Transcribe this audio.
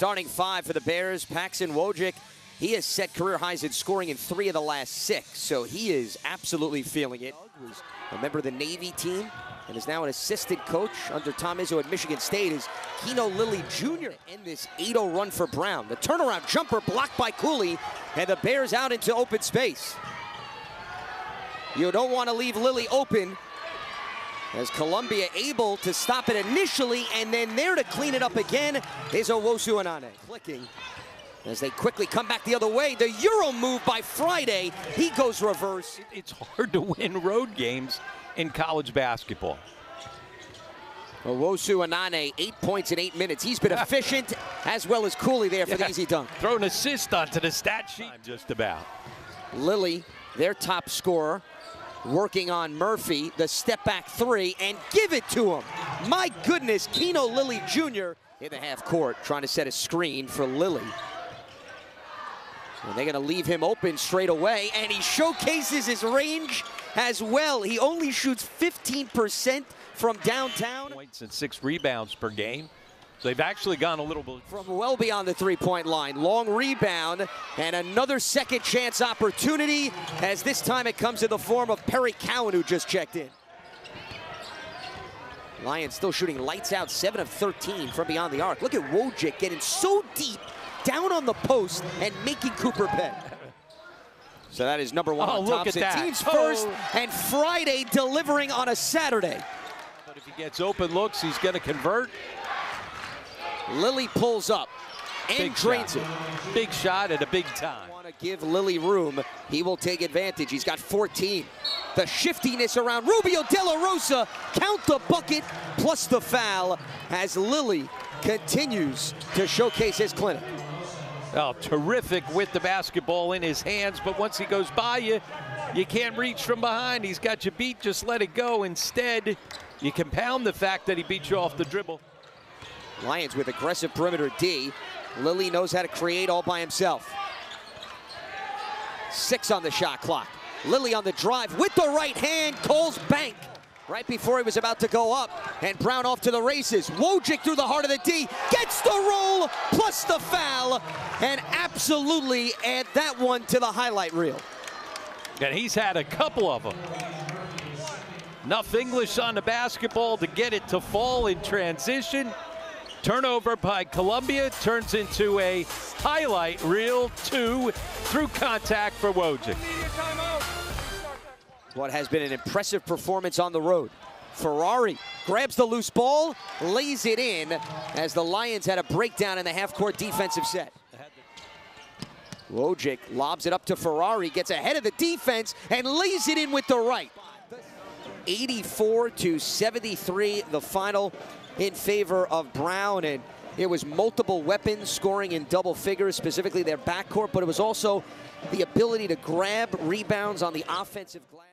starting five for the Bears, Paxson Wojcik. He has set career highs in scoring in three of the last six, so he is absolutely feeling it. A member of the Navy team and is now an assistant coach under Tom Izzo at Michigan State is Kino Lilly Jr. in this 8-0 run for Brown. The turnaround jumper blocked by Cooley, and the Bears out into open space. You don't want to leave Lilly open as Columbia able to stop it initially, and then there to clean it up again is Owusu Anane. Clicking as they quickly come back the other way. The Euro move by Friday. He goes reverse. It's hard to win road games in college basketball. Owusu Anane, eight points in eight minutes. He's been efficient as well as Cooley there for yeah. the easy dunk. Throw an assist onto the stat sheet just about. Lilly, their top scorer, working on Murphy, the step back three, and give it to him. My goodness, Kino Lilly Jr. in the half court trying to set a screen for Lilly. And they're going to leave him open straight away, and he showcases his range as well. He only shoots 15% from downtown. Points and six rebounds per game. So they've actually gone a little bit. From well beyond the three-point line. Long rebound and another second chance opportunity as this time it comes in the form of Perry Cowan who just checked in. Lions still shooting lights out, 7 of 13 from beyond the arc. Look at Wojcik getting so deep down on the post and making Cooper pay. So that is number one oh, on Thompson. Teams oh. first and Friday delivering on a Saturday. But if he gets open looks, he's going to convert. Lilly pulls up and big drains shot. it. Big shot at a big time. Want to give Lilly room. He will take advantage. He's got 14. The shiftiness around Rubio De La Rosa. Count the bucket plus the foul as Lilly continues to showcase his clinic. Oh, terrific with the basketball in his hands, but once he goes by you, you can't reach from behind. He's got you beat, just let it go. Instead, you compound the fact that he beat you off the dribble. Lions with aggressive perimeter D. Lilly knows how to create all by himself. Six on the shot clock. Lilly on the drive with the right hand. Cole's bank right before he was about to go up. And Brown off to the races. Wojcik through the heart of the D. Gets the roll plus the foul. And absolutely add that one to the highlight reel. And he's had a couple of them. Enough English on the basketball to get it to fall in transition. Turnover by Columbia turns into a highlight reel two through contact for Wojcik. What has been an impressive performance on the road. Ferrari grabs the loose ball, lays it in as the Lions had a breakdown in the half-court defensive set. Wojcik lobs it up to Ferrari, gets ahead of the defense, and lays it in with the right. 84 to 73, the final in favor of Brown. And it was multiple weapons scoring in double figures, specifically their backcourt, but it was also the ability to grab rebounds on the offensive glass.